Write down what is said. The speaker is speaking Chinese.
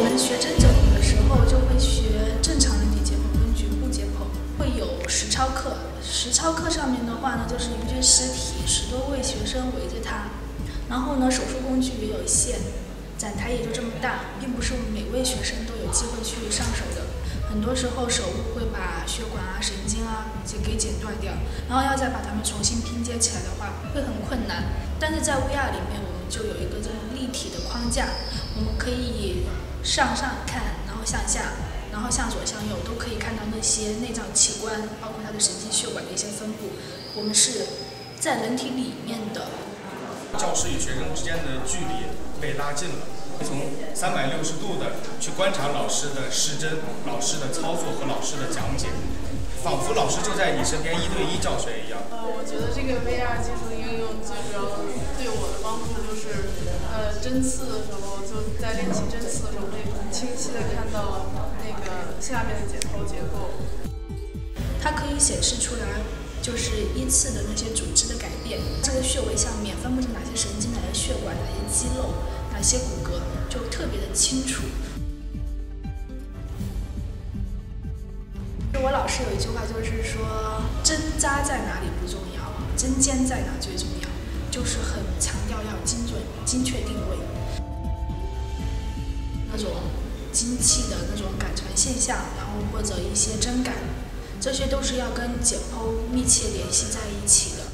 我们学针灸的时候就会学正常人体解剖跟局部解剖，会有实操课。实操课上面的话呢，就是一具尸体，十多位学生围着它，然后呢，手术工具也有限，展台也就这么大，并不是每位学生都有机会去上手的。很多时候手误会把血管啊、神经啊就给剪断掉，然后要再把它们重新拼接起来的话，会很困难。但是在 VR 里面，我们就有一个这种立体的框架，我们可以上上看，然后向下，然后向左向右，都可以看到那些内脏器官，包括它的神经血管的一些分布。我们是在人体里面的。教师与学生之间的距离被拉近了。从三百六十度的去观察老师的失真、老师的操作和老师的讲解，仿佛老师就在你身边一对一教学一样。呃，我觉得这个 VR 技术的应用最主要助就是，呃，针刺的时候就在练习针刺的时候，可以很清晰的看到那个下面的解剖结构。它可以显示出来，就是依次的那些组织的改变，这个穴位下面分布着哪些神经、哪些血管、哪些肌肉。哪些骨骼就特别的清楚。我老师有一句话，就是说针扎在哪里不重要，针尖在哪最重要，就是很强调要精准、精确定位。那种精气的那种感传现象，然后或者一些真感，这些都是要跟解剖密切联系在一起的。